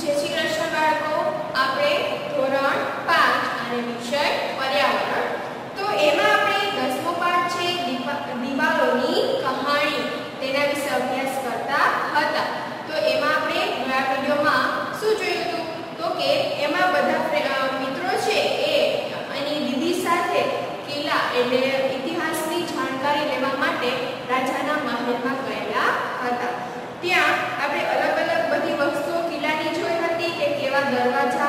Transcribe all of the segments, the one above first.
Jesse Thank you.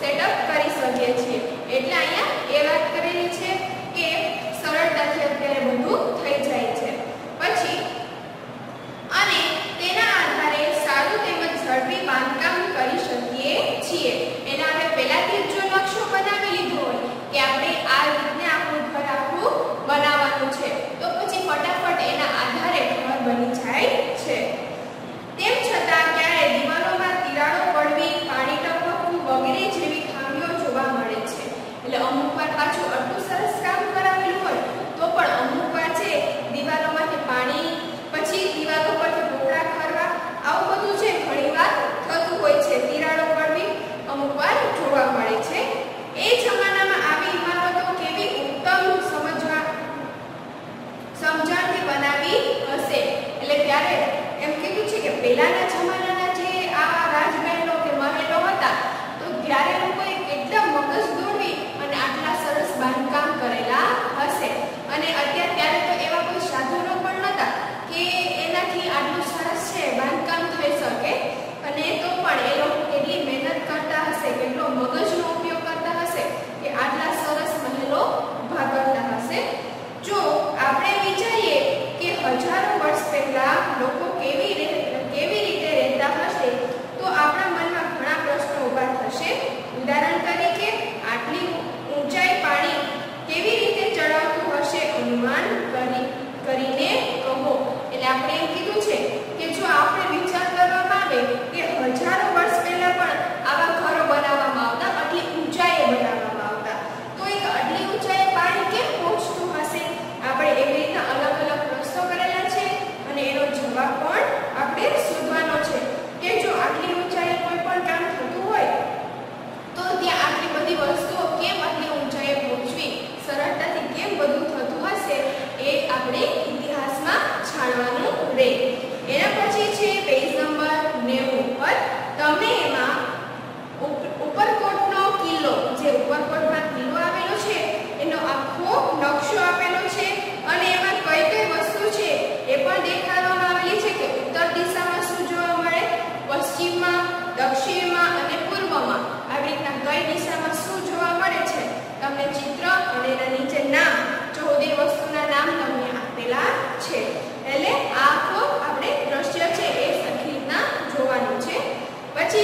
Setup કરી શકીએ છીએ. એટલે અહીંયા એ વાત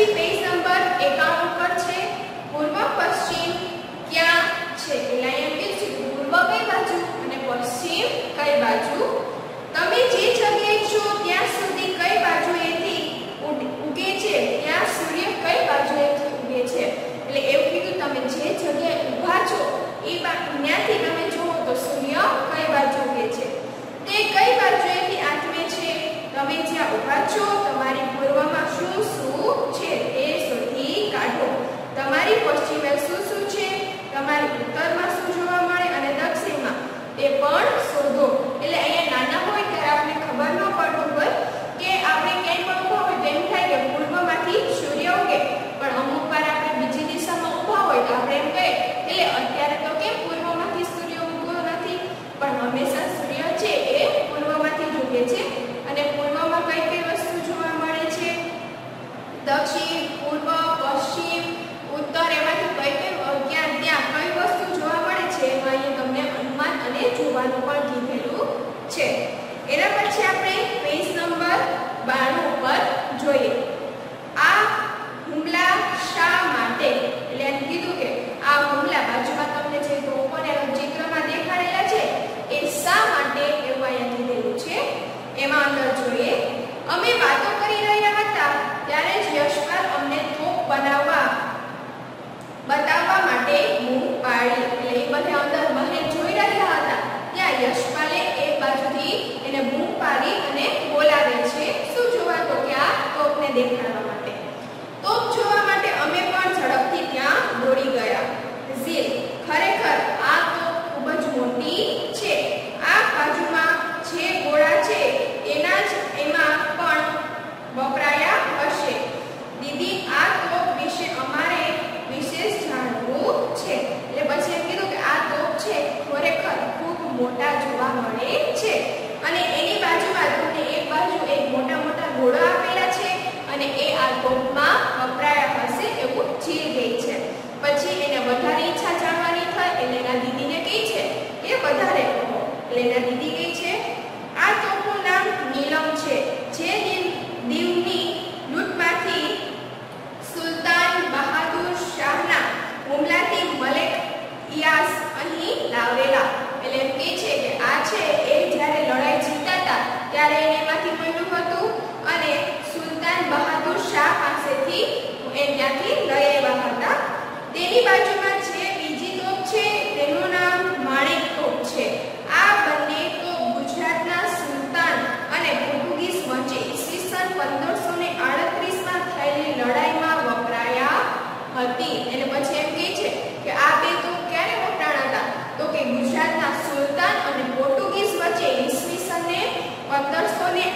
પછી પેજ નંબર 51 પર છે. પૂર્વ, પશ્ચિમ ક્યાં છે? એટલે અહીંયા છે પૂર્વ કઈ બાજુ અને પશ્ચિમ કઈ બાજુ? તમે જે જગ્યાએ છો ત્યાં સુધી કઈ બાજુ એથી ઉગે છે? ત્યાં સૂર્ય કઈ બાજુ એથી ઉગે છે? એટલે એવું કીધું, તમે જે જગ્યાએ ઊભા છો, એ ત્યાંથી એના પછી આપણે પેજ નંબર બાણું દેખાડવા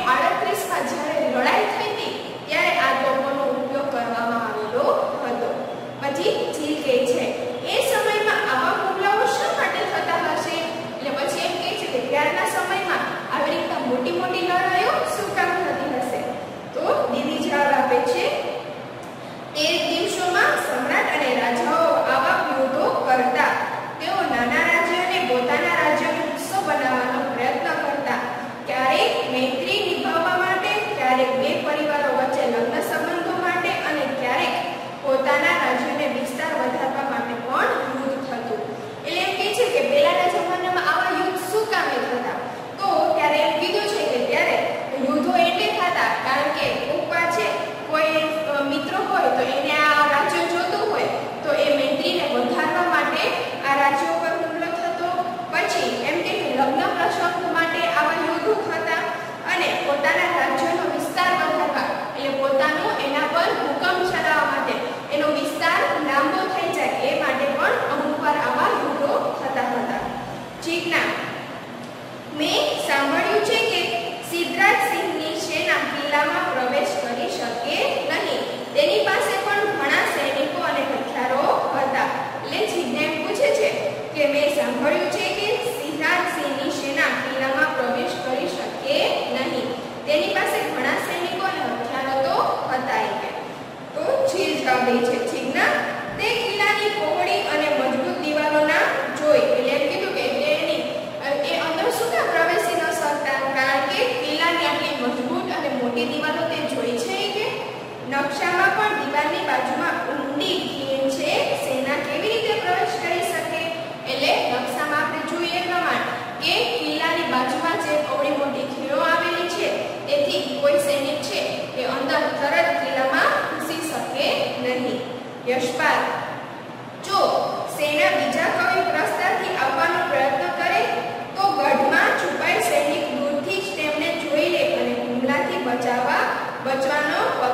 a eletricidade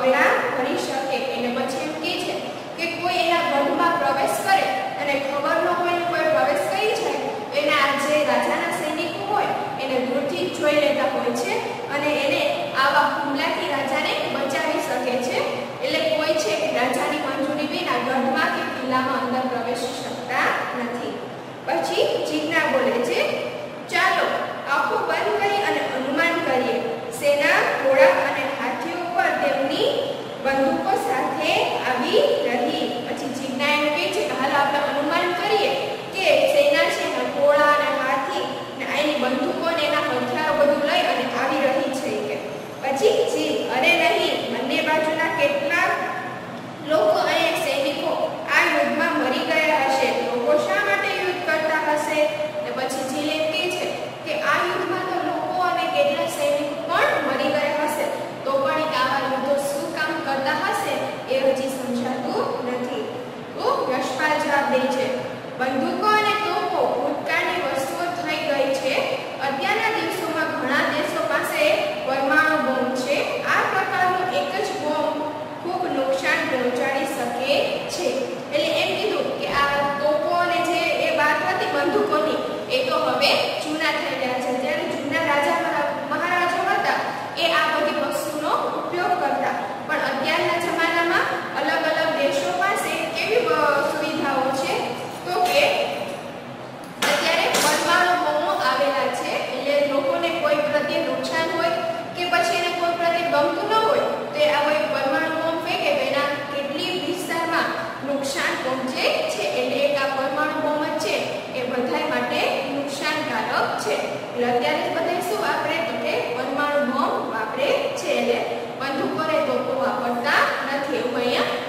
અઘરા બની શકે. એને પછી એમ કહે છે કે કોઈ એના ગઢમાં પ્રવેશ કરે અને ખબર ન હોય કોઈ પ્રવેશ કરી જાય, એના જે રાજાના સૈનિકો હોય, એને દૂરથી જોઈ લેતા હોય છે અને એને આવા હુમલાથી રાજાને બચાવી શકે છે. એટલે કોઈ છે કે રાજાની મંજૂરી વિના ગઢમાં કે કિલ્લામાં અંદર પ્રવેશી શકે. એટલે અત્યારે બધાય શું વાપરે તો કે પરમાણુ બોમ્બ વાપરે છે એટલે બંદૂક કરે તો વાપરતા નથી. એવું અહીંયા